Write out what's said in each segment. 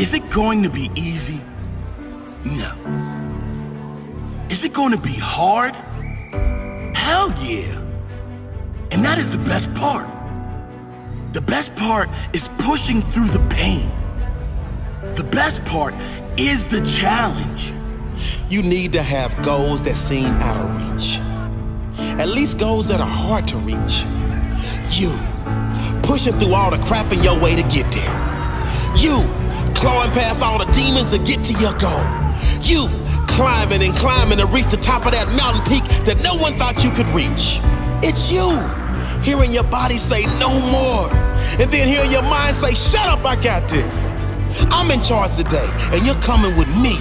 Is it going to be easy? No. Is it going to be hard? Hell yeah. And that is the best part. The best part is pushing through the pain. The best part is the challenge. You need to have goals that seem out of reach. At least goals that are hard to reach. You, pushing through all the crap in your way to get there. You, clawing past all the demons to get to your goal. You, climbing and climbing to reach the top of that mountain peak that no one thought you could reach. It's you, hearing your body say no more, and then hearing your mind say, shut up, I got this. I'm in charge today, and you're coming with me.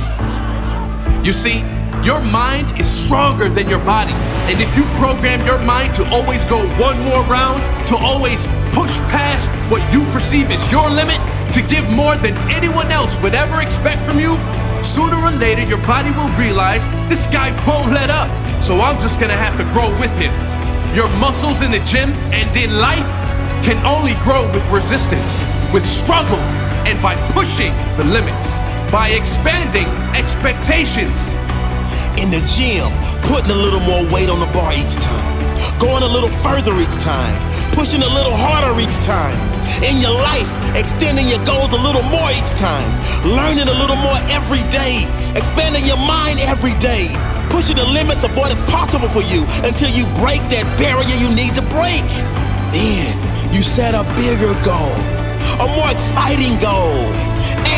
You see, your mind is stronger than your body. And if you program your mind to always go one more round, to always push past what you perceive as your limit, to give more than anyone else would ever expect from you, sooner or later your body will realize this guy won't let up. So I'm just gonna have to grow with him. Your muscles in the gym and in life can only grow with resistance, with struggle, and by pushing the limits, by expanding expectations. In the gym, putting a little more weight on the bar each time, going a little further each time, pushing a little harder each time. In your life, extending your goals a little more each time, learning a little more every day, expanding your mind every day, pushing the limits of what is possible for you until you break that barrier you need to break. Then you set a bigger goal a more exciting goal.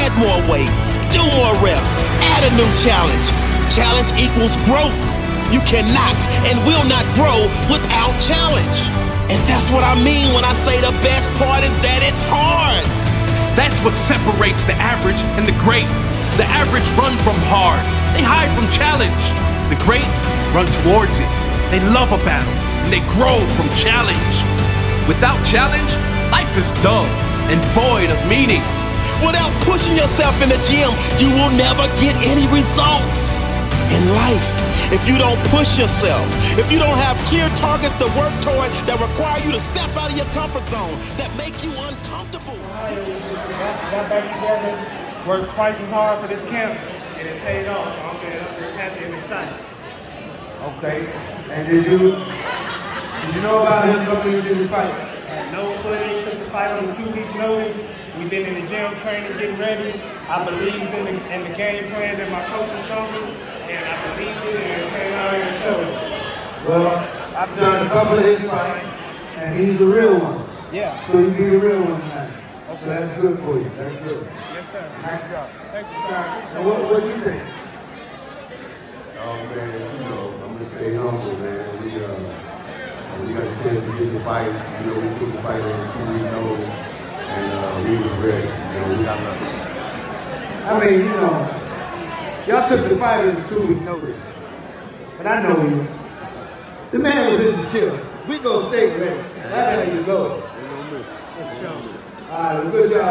Add more weight, do more reps, add a new challenge. Challenge equals growth. You cannot and will not grow without challenge. And that's what I mean when I say the best part is that it's hard. That's what separates the average and the great. The average run from hard, they hide from challenge. The great run towards it. They love a battle and they grow from challenge. Without challenge, life is dull and void of meaning. Without pushing yourself in the gym, you will never get any results. In life, if you don't push yourself, if you don't have clear targets to work toward that require you to step out of your comfort zone, that make you uncomfortable. Got back together, worked twice as hard for this camp, and it paid off. So I'm very happy and excited. Okay. And did you did you know about him coming into this fight? Had no footage, took the fight on two weeks' notice. We've been in the gym training, getting ready. I believe in the, in the game plan that my coaches told me, and I believed it, and it came out here and showed it. Well, I've done a couple of his fights, and he's the real one. Yeah. So you be the real one tonight. So that's good for you. That's good. Yes, sir. Nice job. Thank you, sir. So what, what do you think? Oh man, you know, I'm gonna stay humble, man. We uh, we got a chance to get the fight. You know, we took the fight on a two week notice, and uh, we was ready. You know, we got nothing. I mean, you know, y'all took the fight on a two week notice. But I know you. The man was in the chill. We gonna stay ready. That's how you go. All right, good job.